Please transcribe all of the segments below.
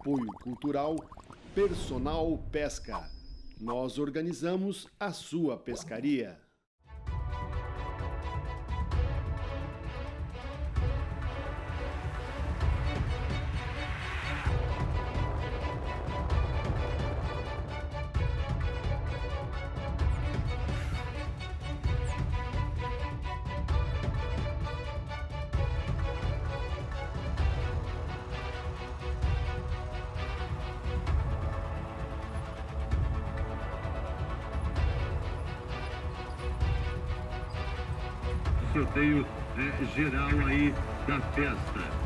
Apoio Cultural Personal Pesca. Nós organizamos a sua pescaria. Sorteio é, geral aí da festa.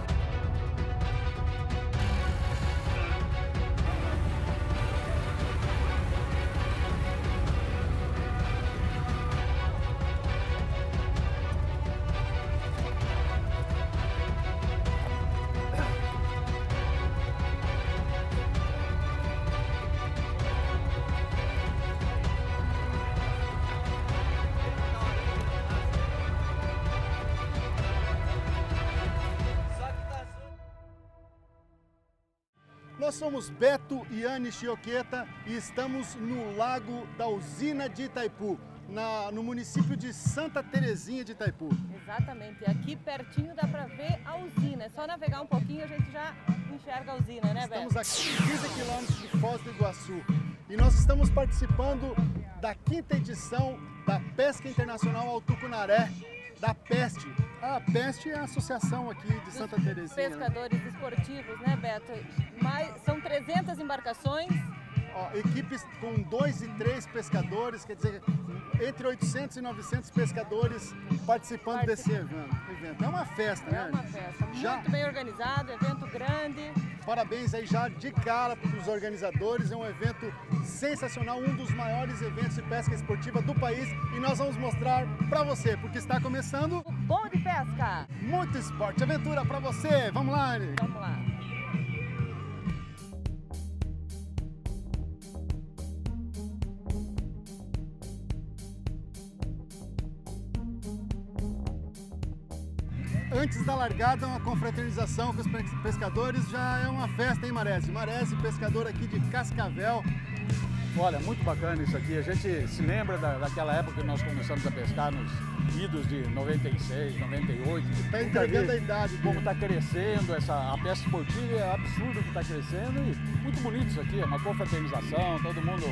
Somos Beto e Anne Chioqueta e estamos no Lago da Usina de Itaipu, na, no município de Santa Terezinha de Itaipu. Exatamente, aqui pertinho dá para ver a usina, é só navegar um pouquinho a gente já enxerga a usina, né Beto? Estamos a 15 quilômetros de Foz do Iguaçu e nós estamos participando da quinta edição da Pesca Internacional ao Tucunaré, da PEST. A PEST é a associação aqui de Santa Terezinha. né? Pescadores né? esportivos, né Beto? Mais, são 300 embarcações. Ó, equipes com dois e três pescadores, quer dizer, entre 800 e 900 pescadores participando desse evento. É uma festa, é né? É uma festa, já... muito bem organizado, evento grande. Parabéns aí já de cara para os organizadores, é um evento sensacional, um dos maiores eventos de pesca esportiva do país e nós vamos mostrar para você, porque está começando Bom de Pesca. Muito esporte, aventura para você. Vamos lá, Anny. Vamos lá. antes da largada, uma confraternização com os pescadores, já é uma festa, hein, Marese? Marese, pescador aqui de Cascavel. Olha, muito bacana isso aqui. A gente se lembra da, daquela época que nós começamos a pescar nos idos de 96, 98. Está entregando a idade. Como está crescendo, essa, a pesca esportiva é absurdo que está crescendo e muito bonito isso aqui, é uma confraternização, todo mundo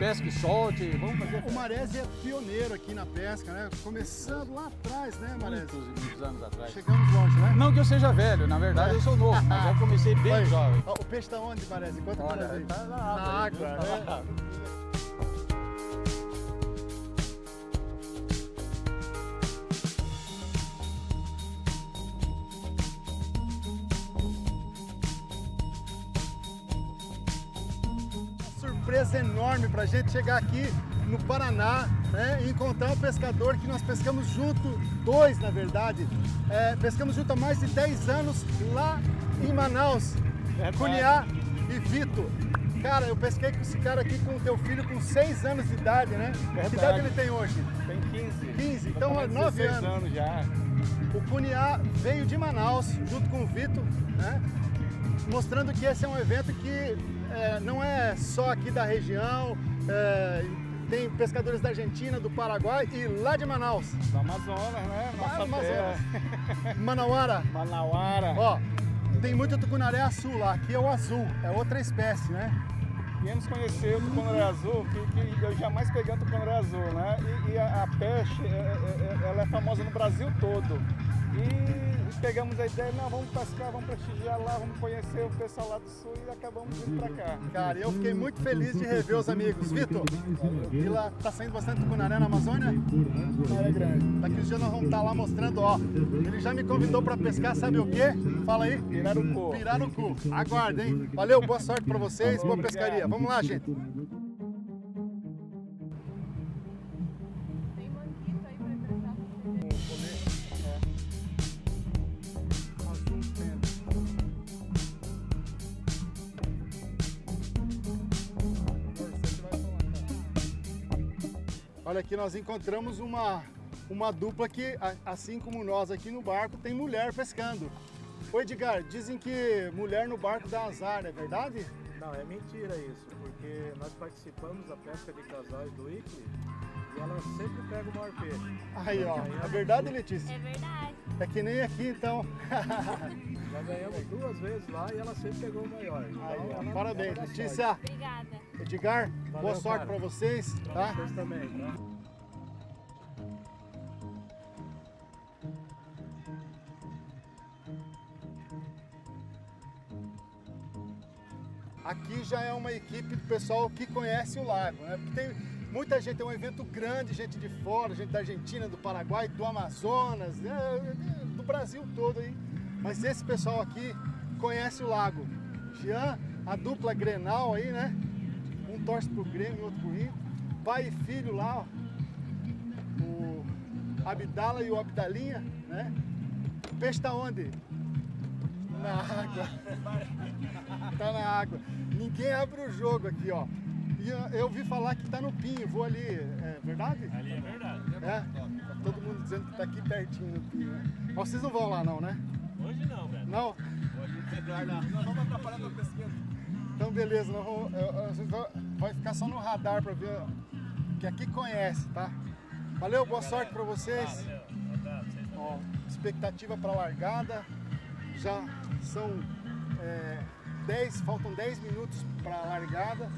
pesca e solte, vamos fazer. O Marese é pioneiro aqui na pesca, né? Começando lá atrás, né, Marese? Muitos, muitos anos atrás. Chegamos longe, né? Não que eu seja velho, na verdade é. eu sou novo, mas eu comecei bem Oi, jovem. O peixe está onde, Marese? Conta Olha, tá na água. Na água, né? Surpresa enorme para a gente chegar aqui no Paraná né, e encontrar um pescador que nós pescamos junto, dois na verdade, é, pescamos junto há mais de 10 anos lá em Manaus, É Cunhá e Vito. Cara, eu pesquei com esse cara aqui com o teu filho com 6 anos de idade, né? Verdade. Que idade ele tem hoje? Tem 15. 15, então há 9 anos. anos já. O Cunhá veio de Manaus junto com o Vito, né? mostrando que esse é um evento que é, não é só aqui da região, é, tem pescadores da Argentina, do Paraguai e lá de Manaus. Do Amazonas, né? Nossa. Amazonas. Manauara. Manauara. Ó, tem muito tucunaré azul lá, aqui é o azul, é outra espécie, né? Viemos conhecer o tucunaré azul, que, que eu jamais peguei um tucunaré azul, né? E, e a, a peixe, é, é, ela é famosa no Brasil todo. E pegamos a ideia, não, vamos pescar, vamos prestigiar lá, vamos conhecer o pessoal lá do sul e acabamos vindo pra cá. Cara, eu fiquei muito feliz de rever os amigos. Vitor, e lá tá saindo bastante tucunaré na Amazônia? É grande. Daqui uns dias nós vamos estar lá mostrando, ó. Ele já me convidou para pescar, sabe o quê? Fala aí. Pirarucu. Pirarucu. Aguarda, hein? Valeu, boa sorte para vocês, boa pescaria. Vamos lá, gente. Olha aqui, nós encontramos uma, uma dupla que, assim como nós aqui no barco, tem mulher pescando. Ô Edgar, dizem que mulher no barco dá azar, é verdade? Não, é mentira isso, porque nós participamos da pesca de casais do ICLE e ela sempre pega o maior peixe. Aí, ó. É verdade, Letícia? É verdade. É que nem aqui, então. Já ganhamos duas vezes lá e ela sempre pegou o maior. Então, Aí, ela- Parabéns, ela Letícia. Obrigada. Edgar, Valeu, boa sorte pra vocês, Pra tá? vocês também, tá? Aqui já é uma equipe do pessoal que conhece o lago, né? Porque tem muita gente, é um evento grande, gente de fora, gente da Argentina, do Paraguai, do Amazonas, né? do Brasil todo aí. Mas esse pessoal aqui conhece o lago. Jean, a dupla Grenal aí, né? Um torce pro Grêmio, outro pro Rio. Pai e filho lá, ó. O Abdala e o Abdalinha, né? O peixe tá onde? Na água. tá na água. Ninguém abre o jogo aqui, ó. E eu, eu ouvi falar que tá no Pinho, vou ali. É verdade? Ali é verdade. É? Tá todo mundo dizendo que tá aqui pertinho no Pinho, né? Mas vocês não vão lá não, né? Hoje não, velho. Não? Hoje Nós vamos atrapalhar a pesquisa. Então beleza, nós vamos, eu- eu- vocês vai ficar só no radar pra ver que aqui conhece, tá? Valeu, boa sorte pra vocês. Ó, expectativa pra largada. Já são é, 10, faltam 10 minutos pra largada.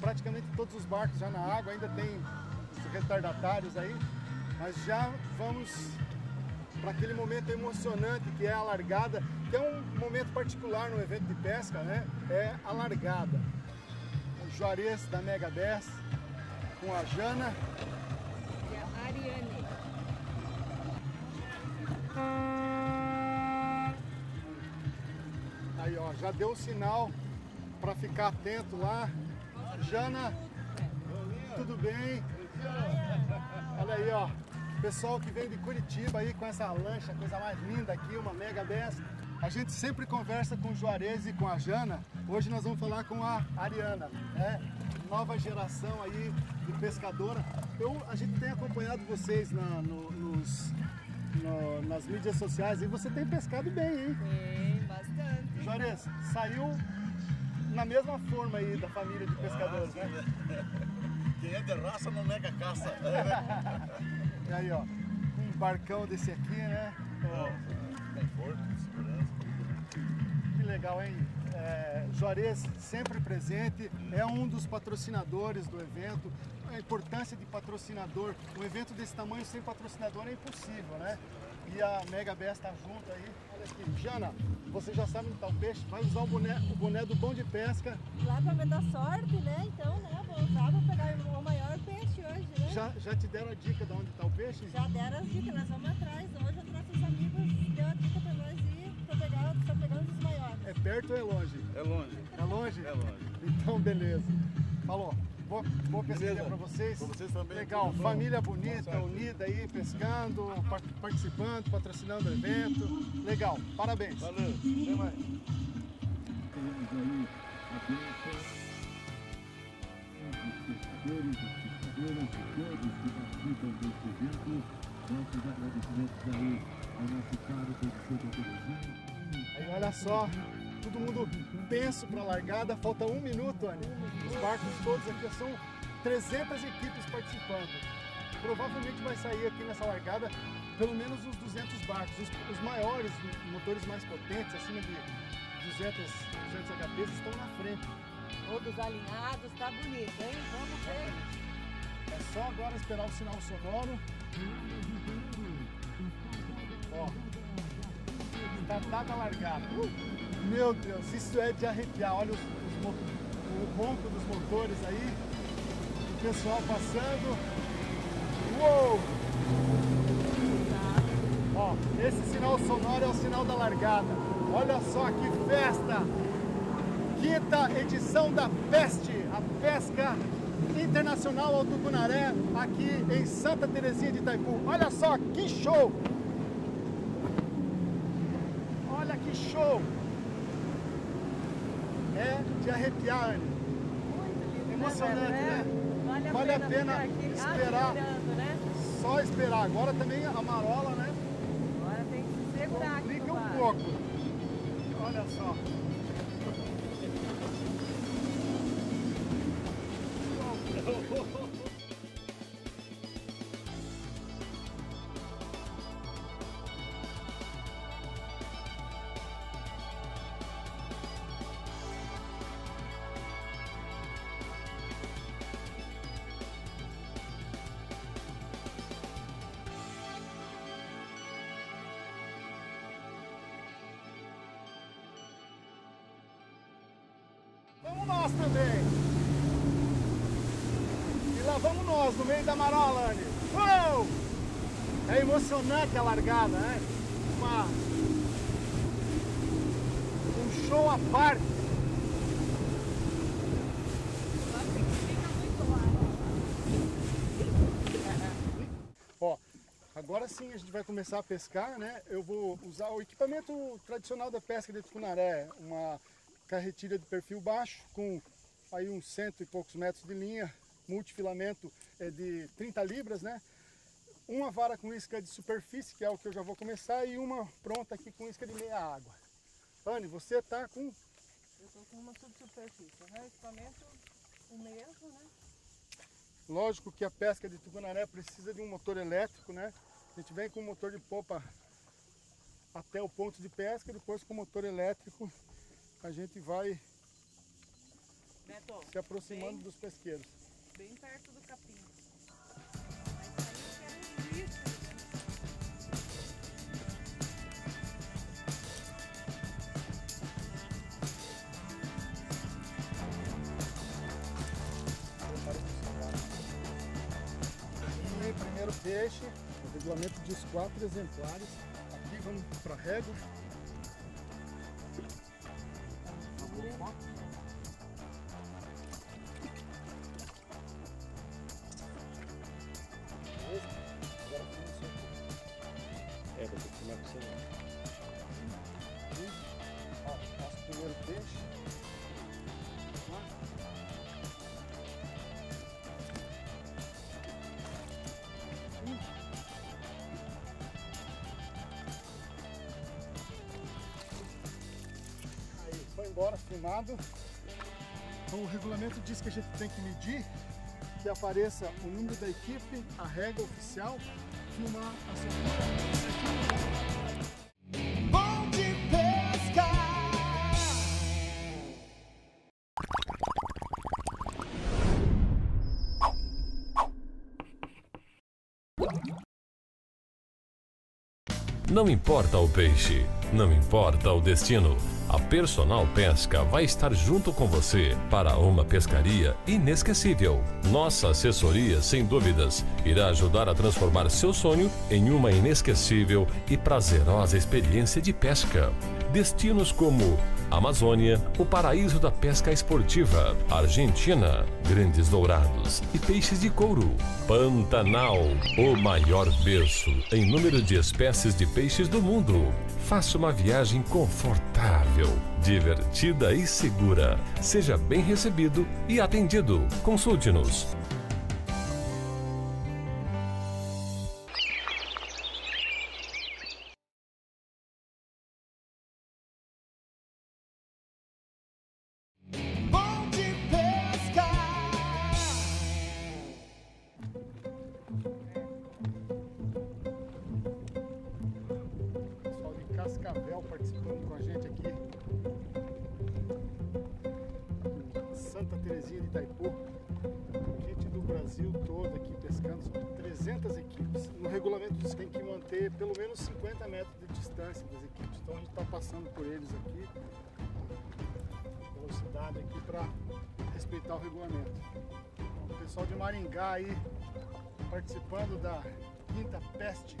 Praticamente todos os barcos já na água, ainda tem os retardatários aí. Mas já vamos para aquele momento emocionante que é a largada, que é um momento particular no evento de pesca, né? É a largada. O Juarez da Mega 10 com a Jana. E a Ariane. Aí, ó, já deu o sinal para ficar atento lá. Jana, tudo bem? Olha aí, ó. Pessoal que vem de Curitiba aí com essa lancha, coisa mais linda aqui, uma Mega 10. A gente sempre conversa com o Juarez e com a Jana. Hoje nós vamos falar com a Ariana, né? Nova geração aí de pescadora. Eu, a gente tem acompanhado vocês na- no- nos, no- nas mídias sociais e você tem pescado bem, hein? Tem bastante. Juarez, saiu na mesma forma aí da família de pescadores, né? Quem é de raça não nega caça. E aí, ó, um barcão desse aqui, né? Conforto, segurança. Que legal, hein? É, Juarez sempre presente, é um dos patrocinadores do evento. A importância de patrocinador, um evento desse tamanho sem patrocinador é impossível, né? E a Mega Best está junto aí. Olha aqui, Jana, você já sabe onde está o peixe, vai usar o boné, o boné do bom de pesca. Lá pra me dar sorte, né? Então, né? Vou usar pra pegar o maior peixe hoje, né? Já, já te deram a dica de onde está o peixe? Já deram as dicas, nós vamos atrás. Hoje eu trouxe os amigos, deu a dica pra nós ir pra pegar, pra pegar os maiores. É perto ou é longe? É longe. É longe? É longe. Então, beleza. Falou. Boa, boa Beleza. pra vocês. Pra vocês também, Legal. tudo bom? Família bonita, unida aí, pescando, par- participando, patrocinando o evento. Legal. Parabéns. Valeu. Até mais. Temos aí a bênção dos pescadores, pescadoras, todos que participam deste evento. Nossos agradecimentos aí ao nosso caro professor. Aí olha só, todo mundo penso para a largada, falta um minuto, Anny. Os barcos todos aqui, são 300 equipes participando. Provavelmente vai sair aqui nessa largada pelo menos uns 200 barcos. Os, os maiores, motores mais potentes, acima de 200, 200 HPs, estão na frente. Todos alinhados, tá bonito, hein? Vamos ver. É só agora esperar o sinal sonoro. Ó, tá dada a largada. Uh, meu Deus, isso é de arrepiar. Olha os, os o ronco dos motores aí. O pessoal passando. Uou! Ó, esse sinal sonoro é o sinal da largada. Olha só que festa! Quinta edição da Peste, a pesca internacional ao tucunaré, aqui em Santa Terezinha de Itaipu. Olha só que show! Olha que show! É de arrepiar, Anny. Muito lindo, Emocionante, né? né? Vale a Vale a pena, pena ficar aqui esperar. né? Só esperar. Agora também a marola, né? Agora tem que se segurar aqui Complica um pouco. Olha só. Nós também. E lá vamos nós, no meio da marola, Anne. Uou! É emocionante a largada, né? Uma... Um show à parte. Agora sim a gente vai começar a pescar, né? Eu vou usar o equipamento tradicional da pesca de tucunaré, uma carretilha de perfil baixo com aí uns cento e poucos metros de linha, multifilamento é de 30 libras, né? Uma vara com isca de superfície, que é o que eu já vou começar, e uma pronta aqui com isca de meia água. Anne, você tá com Eu tô com uma subsuperfície, né? Equipamento o mesmo, né? Lógico que a pesca de tucunaré precisa de um motor elétrico, né? A gente vem com o motor de popa até o ponto de pesca, depois com o motor elétrico a gente vai Beto, se aproximando bem, dos pesqueiros. bem perto do capim. Né? E primeiro peixe, o regulamento diz quatro exemplares. Aqui vamos para a régua. Embora, filmado. Então, o regulamento diz que a gente tem que medir, que apareça o número da equipe, a regra oficial, filmar a pesca! Não importa o peixe, não importa o destino. A Personal Pesca vai estar junto com você para uma pescaria inesquecível. Nossa assessoria, sem dúvidas, irá ajudar a transformar seu sonho em uma inesquecível e prazerosa experiência de pesca. Destinos como Amazônia, o paraíso da pesca esportiva, Argentina, grandes dourados e peixes de couro. Pantanal, o maior berço em número de espécies de peixes do mundo. Faça uma viagem confortável, divertida e segura. Seja bem recebido e atendido. Consulte-nos. Brasil todo aqui pescando, são 300 equipes. No regulamento diz que tem que manter pelo menos 50 metros de distância das equipes. Então a gente está passando por eles aqui velocidade aqui para respeitar o regulamento. O pessoal de Maringá aí participando da quinta peste.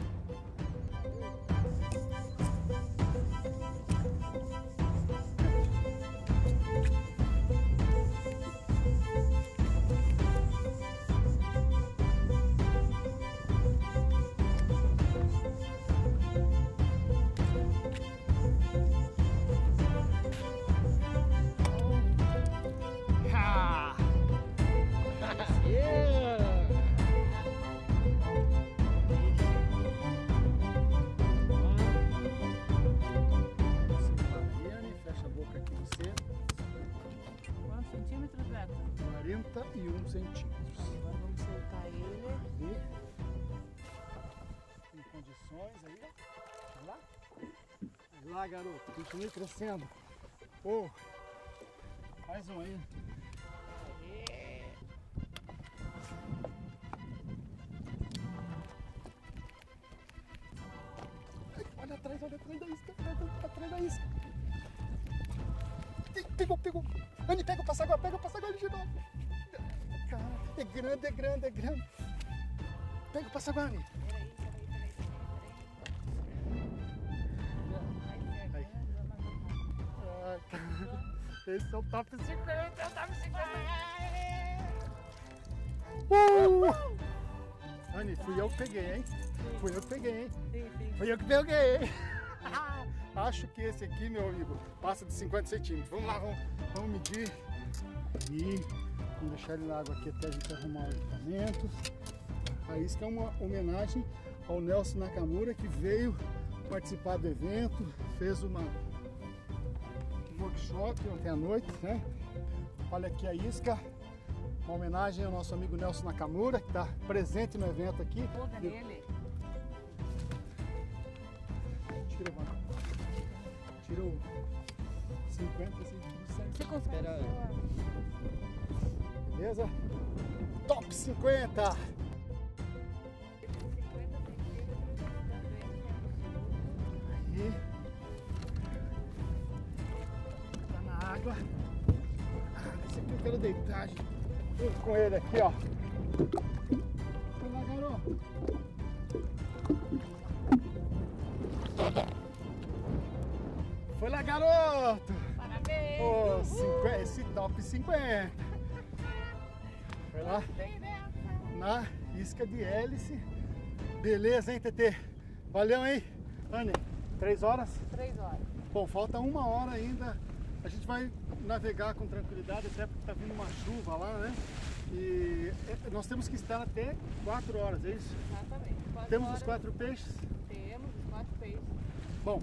Garoto. Continue crescendo. Oh. Mais um aí. Olha atrás, olha atrás da isca, atrás da- isca. Pegou, pegou. Andy, pega o passaguá, pega o passaguá de novo. Cara, é grande, é grande, é grande. Pega o passaguá, Andy. 50. Esse é o top 50, é o top 50. Uh! Fui eu que peguei, hein? Fui eu que peguei, hein? Fui eu que peguei, hein? Acho que esse aqui, meu amigo, passa de 50 centímetros. Vamos lá, vamos, vamos medir. E vamos deixar ele na água aqui até a gente arrumar o equipamento. A isso é uma homenagem ao Nelson Nakamura, que veio participar do evento, fez uma workshop ontem à noite, né? Olha aqui a isca, uma homenagem ao nosso amigo Nelson Nakamura, que está presente no evento aqui. Foga nele. Tira o banco. Tira o 50 centímetros. Você consegue? Beleza? Top 50! Com ele aqui, ó. Vai lá, garoto. Foi lá, garoto! Parabéns! Ô, 50, esse top 50. Foi lá na isca de hélice. Beleza, hein, TT? Valeu, hein? Anne, três horas? Três horas. Bom, falta uma hora ainda. A gente vai navegar com tranquilidade, até porque tá vindo uma chuva lá, né? E é, nós temos que estar até quatro horas, é isso? Exatamente. Quatro Temos horas. os quatro peixes? Temos os quatro peixes. Bom,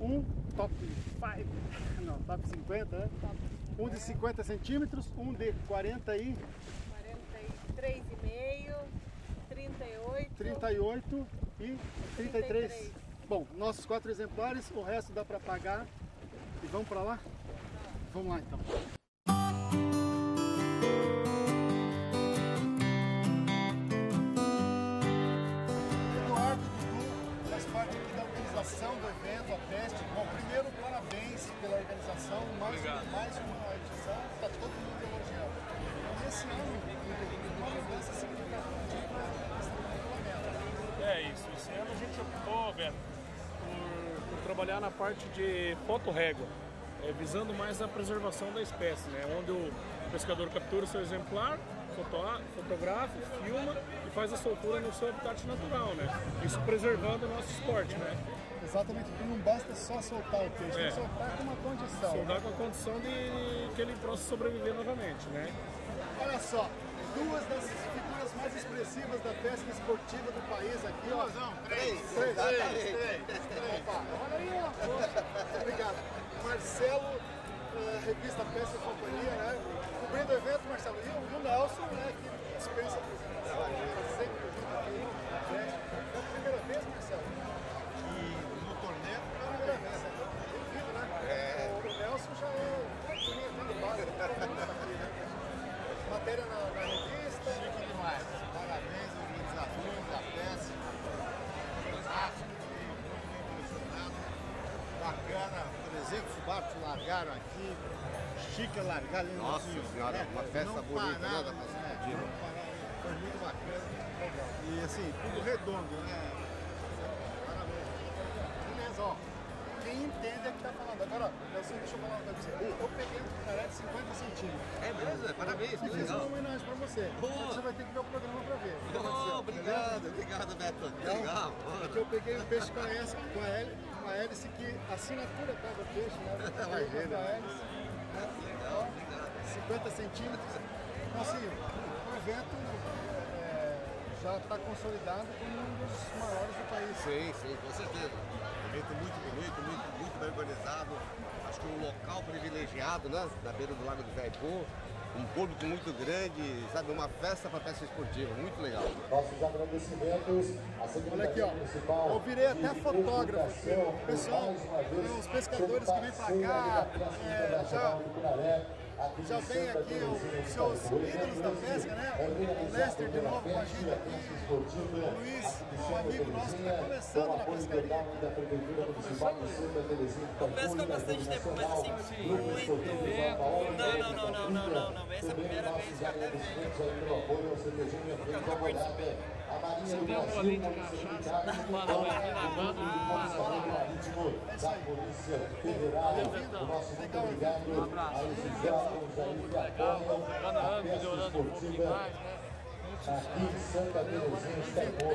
um top 5, não, top 50, né? Top Um de 50 centímetros, um de 40 e 43,5, 38. 38 e 33. 33. Bom, nossos quatro exemplares, o resto dá para pagar. E vamos para lá? Vamos lá então. Eduardo Dudu faz parte aqui da organização do evento, a Peste. Bom, primeiro, parabéns pela organização. Mais, mais uma edição, está todo mundo elogiando. E esse ano, uma mudança significativa para É isso. Esse ano a gente optou, Beto, por trabalhar na parte de fotorrégua, é, visando mais a preservação da espécie, né? Onde o pescador captura o seu exemplar, foto- fotografa, filma e faz a soltura no seu habitat natural, né? Isso preservando o nosso esporte, né? Exatamente, porque não basta só soltar o peixe, tem É. que soltar com uma condição. Soldar com a condição de que ele possa sobreviver novamente, né? Olha só, duas das figuras mais expressivas da pesca esportiva do país aqui, ó. Não, três. Três, três. Opa, olha aí, ó. Obrigado. Marcelo, eh, revista Pesca e Companhia, né? Cobrindo o evento, Marcelo. E o- Nelson, né, que dispensa apresentação, sempre largaram aqui. Chique largar ali no Nossa rio, Senhora, né? uma festa Não bonita, né, pararam, da Festa né? Esportiva. Não pararam. Foi muito bacana. E assim, tudo redondo, né? Parabéns. Beleza, ó. Quem entende é que tá falando. Agora, Nelson, deixa eu falar uma coisa pra você. Eu peguei um tucaré de 50 centímetros. É mesmo? Parabéns, E que fiz legal. uma homenagem pra você. Boa. Que Você vai ter que ver o programa pra ver. que Oh, obrigado, obrigado, Beto. Que Então, legal. Porque eu peguei um peixe com a hélice, com a hélice, com a hélice que a assinatura tava peixe, né? A hélice. Legal, obrigado. 50 centímetros. Então, assim, o evento é, já está consolidado como um dos maiores do país. Sim, sim, com certeza. Evento muito bonito, muito, muito bem organizado. Acho que um local privilegiado, né? Na beira do Lago do Itaipu. Um público muito grande, sabe? Uma festa para pesca esportiva, muito legal. Nossos agradecimentos à Olha Secretaria aqui, ó. Municipal. Eu virei até fotógrafo. pessoal, os pescadores que vêm parceiro cá, é, já, de já vem aqui os de seus ídolos da pesca, né? É O Lester de novo com a gente aqui. O Luiz, de um amigo nosso que está começando com na pescaria. legal de de Itaipu, pesco há da bastante tempo, mas assim, muito Não, não, não, não, não, não, não. Essa é a primeira vez que eu até agradecimentos aí pelo apoio ao cervejinho feito da molhada. A Marinha do Brasil, Polícia Militar, Marítimo da Polícia Federal. O muito esses órgãos aí que apoiam a pesca esportiva aqui em Santa Terezinha de Itaipu.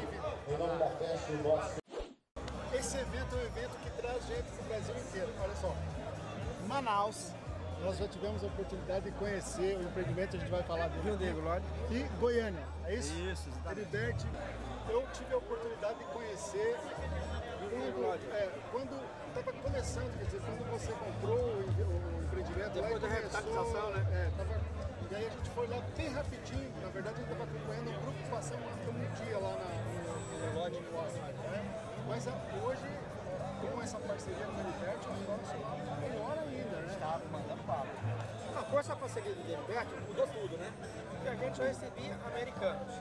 Em nome da pesca, o nosso Esse evento é um evento que traz gente do Brasil inteiro. Olha só, Manaus, nós já tivemos a oportunidade de conhecer o empreendimento, a gente vai falar dele. Rio Negro, lógico. E Goiânia, é isso? Isso, exatamente. Eu tive a oportunidade de conhecer quando, é, quando estava começando, quer dizer, quando você comprou o, o empreendimento lá e Depois da começou, revitalização, né? É, tava, e aí a gente foi lá bem rapidinho, na verdade a gente estava acompanhando um grupo, passamos um dia lá na, no, relógio Costa, né? Mas a- hoje, com essa parceria com o Heriberti, o negócio é melhor ainda, né? Está mandando papo. Ah, com essa parceria do Heriberto, mudou tudo, né? Porque a gente já recebia americanos.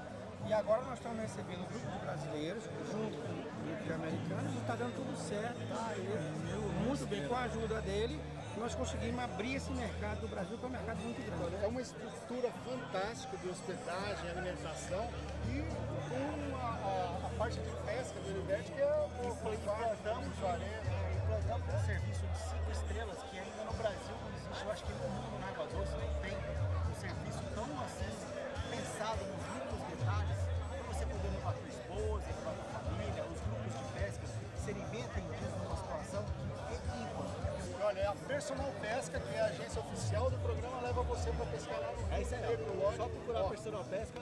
E agora nós estamos recebendo um grupo de brasileiros, junto com um grupo de americanos, e está dando tudo certo, tá? E muito bem, com a ajuda dele, nós conseguimos abrir esse mercado do Brasil, que é um mercado muito grande. É uma estrutura fantástica de hospedagem, alimentação e com a, a- a parte de pesca do Heriberti, que é o implantamos, implantamos um serviço de cinco estrelas que ainda no Brasil não existe. Eu acho que no mundo na Água Doce não tem um serviço tão assim, pensado nos mínimos detalhes, para você poder levar a sua esposa, levar a sua família, os grupos de pesca serem bem atendidos É Personal Pesca, que é a agência oficial do programa, leva você para pescar lá no Rio É isso aí, lógico. Só procurar Ó, Personal Pesca.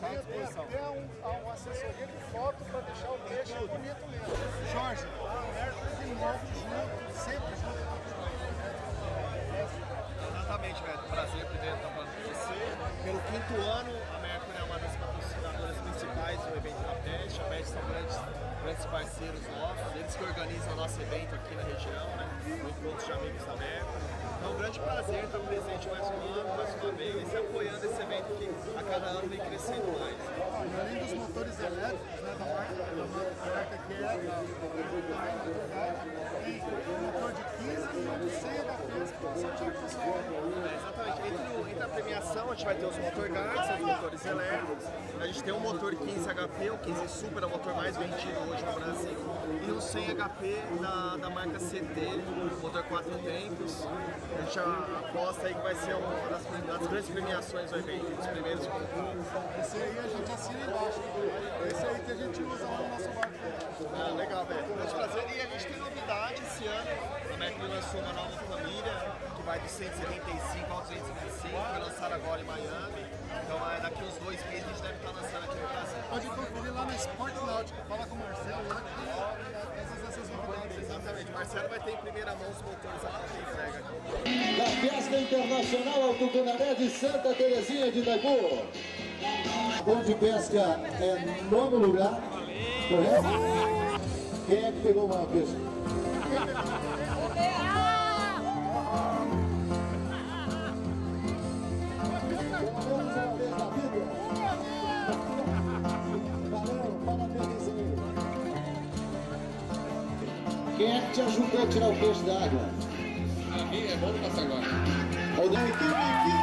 Tem tem até um, uma assessoria de foto para deixar o peixe bonito mesmo. Jorge, Humberto de novo junto, sempre junto. Exatamente, velho. Prazer primeiro estar falando com você. Pelo quinto ano, a Mercury é uma das patrocinadoras principais do evento da PET. A PET são grandes, grandes parceiros nossos, eles que organizam o nosso evento aqui na região, né? Encontro de amigos da. Então, é um grande prazer estar presente mais um ano, mais uma vez, e apoiando esse evento que a cada ano vem crescendo mais. Além dos motores elétricos né, da marca, da marca que é da tem um motor de 15 e um de 100 HPs que são tipo pessoal. É, exatamente. Entre a premiação, a gente vai ter os motor guards, os motores elétricos. A gente tem um motor 15 HP, o 15 Super é o motor mais vendido hoje no Brasil. E o 100 HP da, da marca CT, motor 4 tempos. A gente aposta aí que vai ser uma das, das grandes premiações do evento, dos primeiros concursos. Esse aí a gente assina embaixo. Esse aí que a gente usa lá no nosso barco. Ah, legal, velho. Grande prazer. E a gente tem novidade esse ano. A Mercury lançou uma nova família que vai de 175 ao 225. Foi lançada agora em Miami. Então é, daqui uns dois meses a gente deve estar lançando aqui no Brasil. Pode conferir lá na Sport Náutica. Fala com o Marcelo lá que tem essas novidades. Exatamente. Marcelo vai ter em primeira mão os motores a pronta entrega da Festa Internacional Autocunaré de Santa Terezinha de Itaipu. Bom de pesca é nono lugar, correto? Quem é que pegou uma pesca? Tirar o peixe da água? É bom passar agora.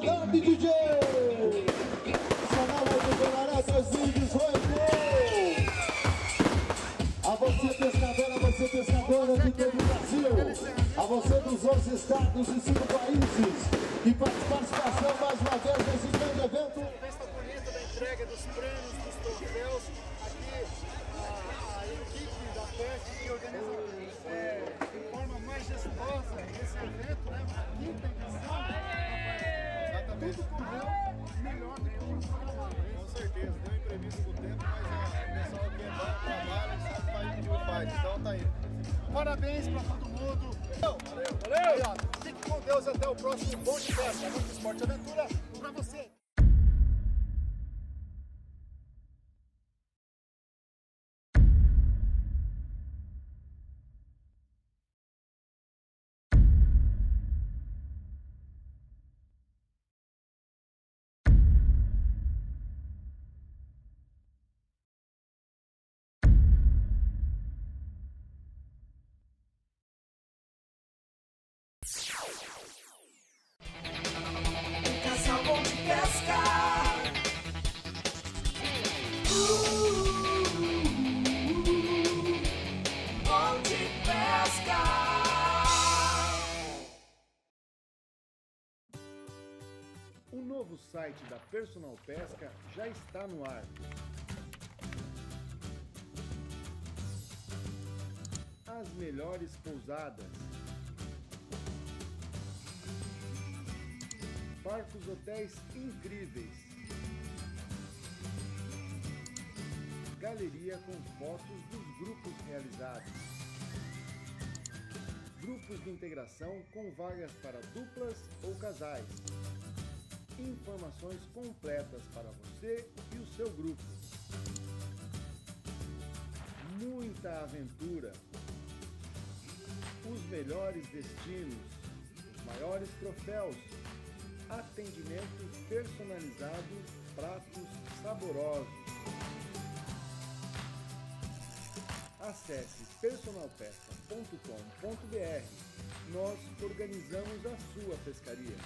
Saudade, DJ! Sonal do Guarará 2018! A você pescadora, a você pescadora de todo o Brasil, a você dos 11 estados e 5 países, que faz participação mais uma vez nesse grande evento. Festa bonita da entrega dos prêmios, dos troféus. Aqui a, a equipe da PET que organiza é, de forma majestosa esse evento, tempo, mas é, o pessoal que é bom, sabe faz o que faz. Então tá aí. Parabéns pra todo mundo. Valeu, valeu. Aí, ó, fique com Deus até o próximo Bom Pesca. Muito esporte aventura pra você. Site da Personal Pesca já está no ar. As melhores pousadas. Barcos hotéis incríveis. Galeria com fotos dos grupos realizados. Grupos de integração com vagas para duplas ou casais. Informações completas para você e o seu grupo. Muita aventura. Os melhores destinos. Os maiores troféus. Atendimento personalizado. Pratos saborosos. Acesse personalpesca.com.br. Nós organizamos a sua pescaria.